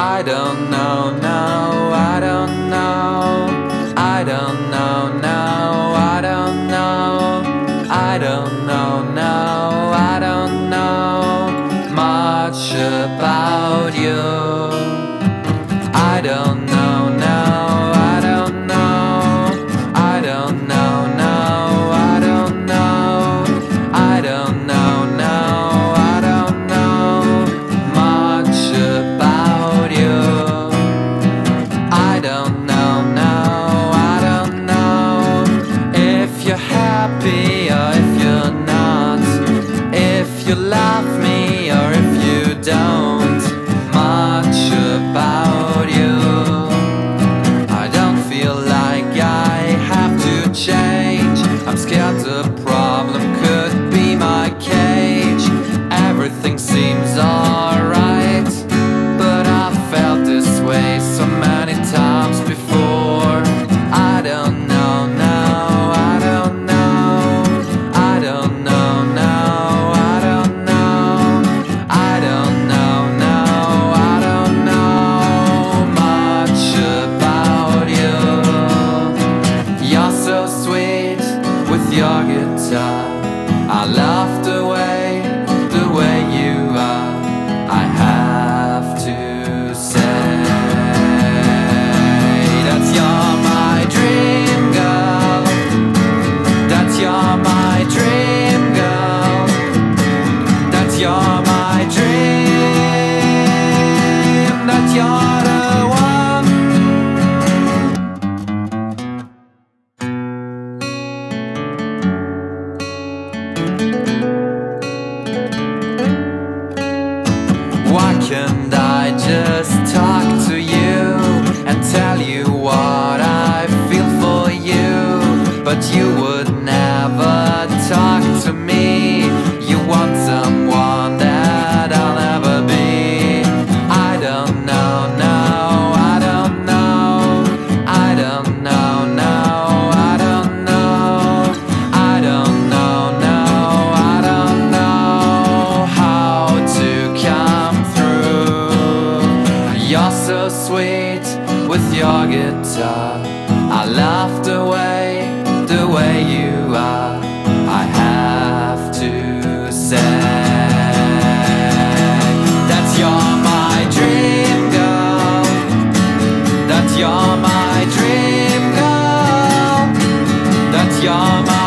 I don't know now, I don't know, I don't know now, I don't know, I don't know now, I don't know much about you. I don't know now. I don't know now. had to sweet with your guitar. I laughed away the way you are. I have to say. That's you're my dream girl. That's you're my dream girl. That's you're my